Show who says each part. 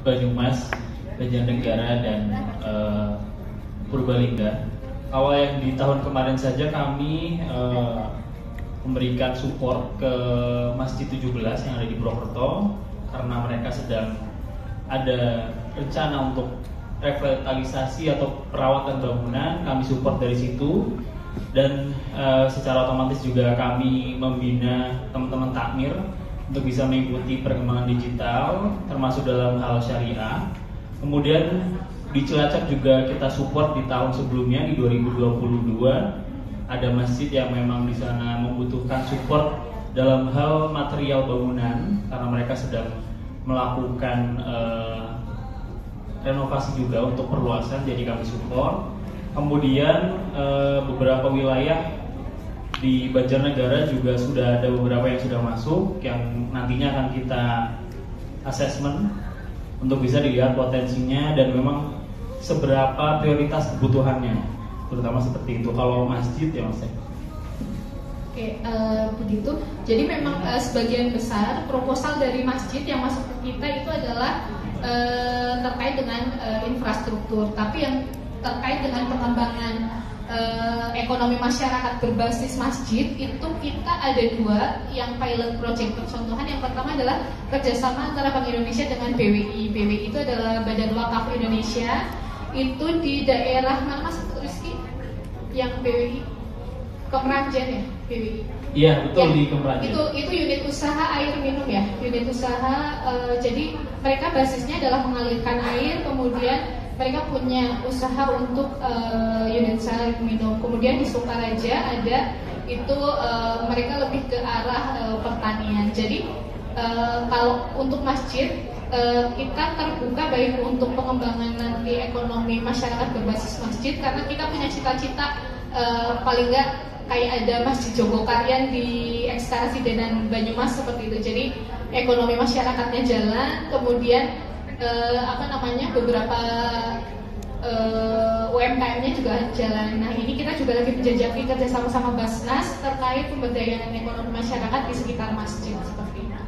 Speaker 1: Banyumas, Banjarnegara dan uh, Purbalingga. Awal yang di tahun kemarin saja kami uh, memberikan support ke Masjid 17 yang ada di Purwokerto karena mereka sedang ada rencana untuk revitalisasi atau perawatan bangunan kami support dari situ dan uh, secara otomatis juga kami membina teman-teman takmir untuk bisa mengikuti perkembangan digital termasuk dalam hal syariah. Kemudian di Cilacap juga kita support di tahun sebelumnya di 2022 ada masjid yang memang di sana membutuhkan support dalam hal material bangunan karena mereka sedang melakukan uh, renovasi juga untuk perluasan jadi kami support. Kemudian uh, beberapa wilayah di Banjarnegara juga sudah ada beberapa yang sudah masuk yang nantinya akan kita assessment untuk bisa dilihat potensinya dan memang seberapa prioritas kebutuhannya terutama seperti itu. Kalau masjid ya mas
Speaker 2: Oke, uh, begitu. Jadi memang uh, sebagian besar proposal dari masjid yang masuk ke kita itu adalah uh, terkait dengan uh, infrastruktur, tapi yang terkait dengan pengembangan uh, ekonomi masyarakat berbasis masjid itu kita ada dua yang pilot project. Percontohan yang pertama adalah kerjasama antara Bank Indonesia dengan BWI BWI itu adalah Badan Wakaf Indonesia. Itu di daerah mana Mas? Rizky? Yang BWI Kemeranjen ya BWI
Speaker 1: Iya betul
Speaker 2: ya,
Speaker 1: di Kemeranjen.
Speaker 2: Itu itu unit usaha air minum ya, unit usaha. Uh, jadi mereka basisnya adalah mengalirkan air, kemudian mereka punya usaha untuk uh, unit minum. Kemudian di Sukaraja ada itu uh, mereka lebih ke arah uh, pertanian. Jadi uh, kalau untuk masjid uh, kita terbuka baik untuk pengembangan nanti ekonomi masyarakat berbasis masjid karena kita punya cita-cita uh, paling nggak kayak ada masjid Jogokaryan di ekstasi dan Banyumas seperti itu. Jadi ekonomi masyarakatnya jalan, kemudian uh, apa namanya beberapa uh, UMKM-nya juga jalan. Nah ini kita juga lagi menjajaki kerja sama-sama Basnas terkait pemberdayaan ekonomi masyarakat di sekitar masjid seperti itu.